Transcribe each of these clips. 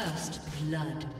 First blood.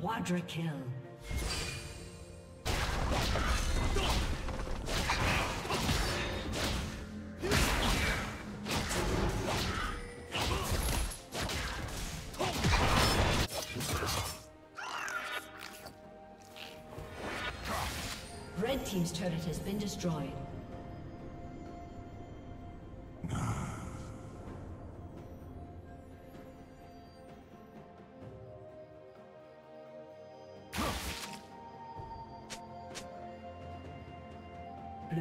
Quadra kill. Red Team's turret has been destroyed.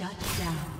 Shut down.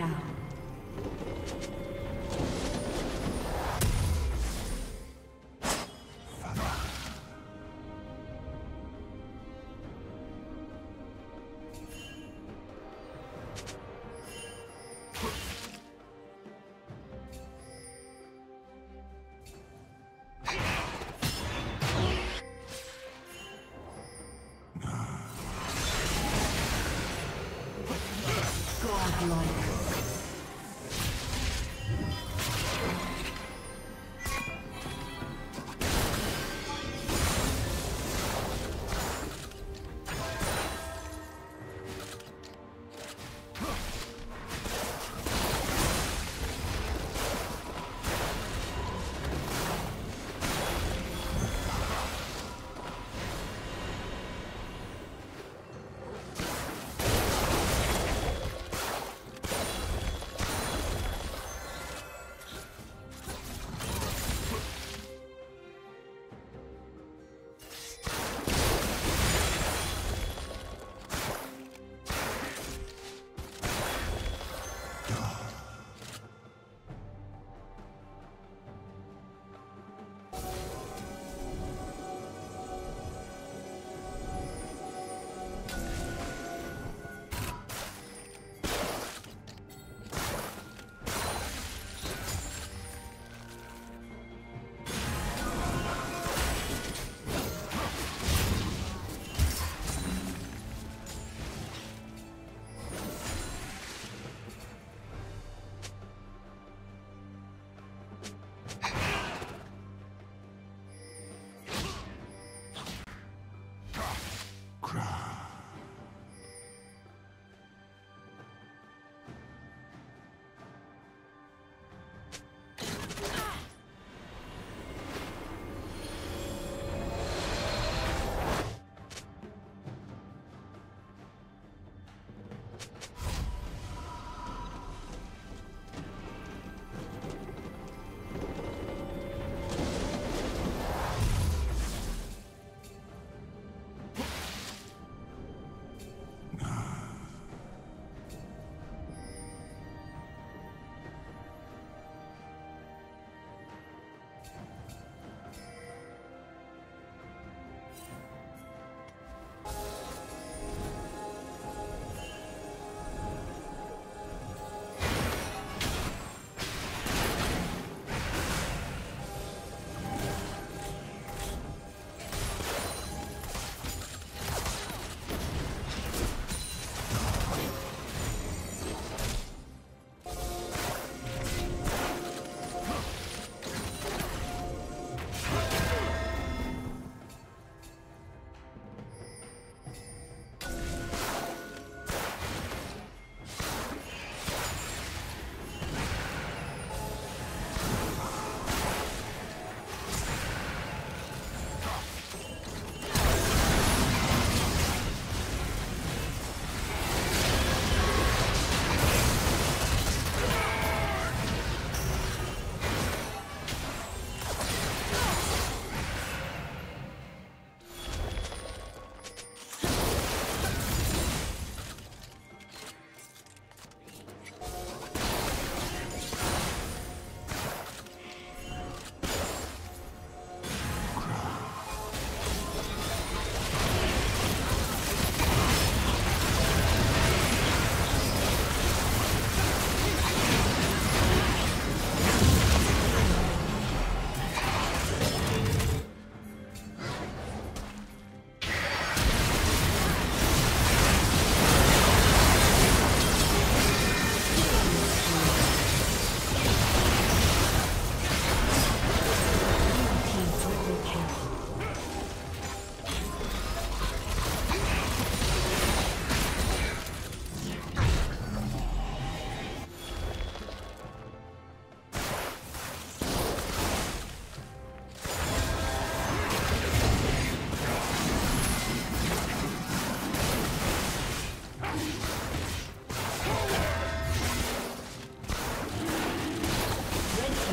Godlike. Red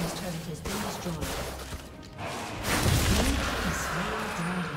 team's turret has been destroyed. Blue has slain the dragon.